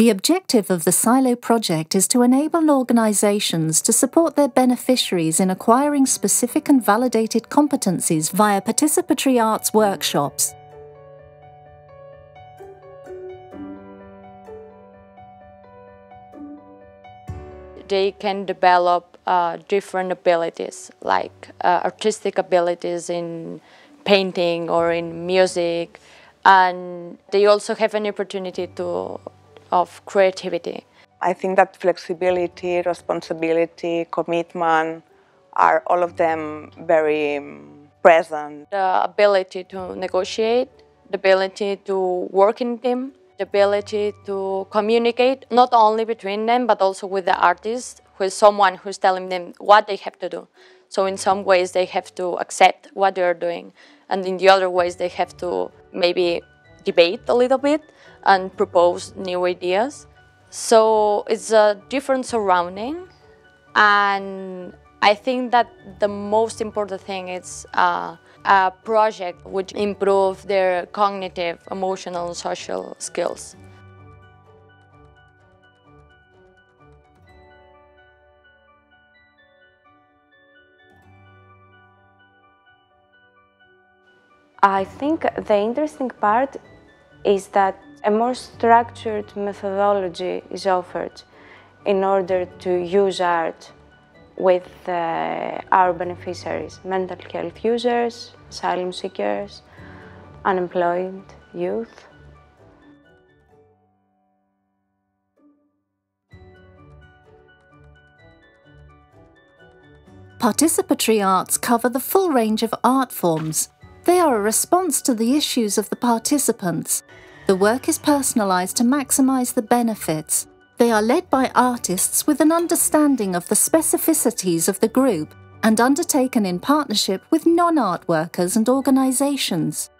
The objective of the Silo project is to enable organizations to support their beneficiaries in acquiring specific and validated competencies via participatory arts workshops. They can develop uh, different abilities, like uh, artistic abilities in painting or in music, and they also have an opportunity to of creativity. I think that flexibility, responsibility, commitment are all of them very um, present. The ability to negotiate, the ability to work in team, the ability to communicate not only between them but also with the artist, who is someone who's telling them what they have to do. So in some ways they have to accept what they are doing, and in the other ways they have to maybe debate a little bit and propose new ideas. So it's a different surrounding, and I think that the most important thing is uh, a project which improve their cognitive, emotional, and social skills. I think the interesting part is that a more structured methodology is offered in order to use art with uh, our beneficiaries, mental health users, asylum seekers, unemployed youth. Participatory arts cover the full range of art forms. They are a response to the issues of the participants the work is personalised to maximise the benefits. They are led by artists with an understanding of the specificities of the group and undertaken in partnership with non art workers and organisations.